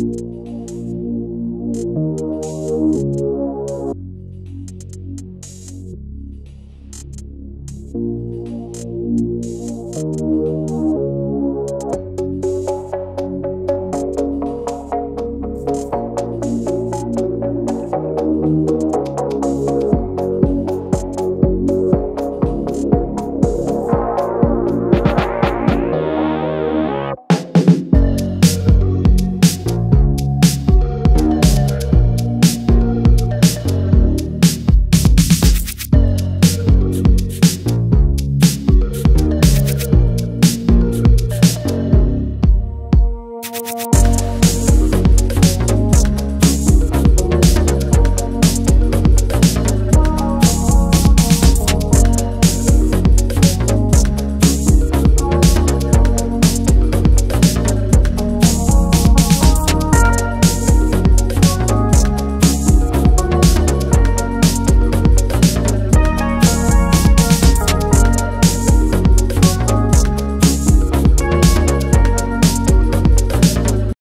you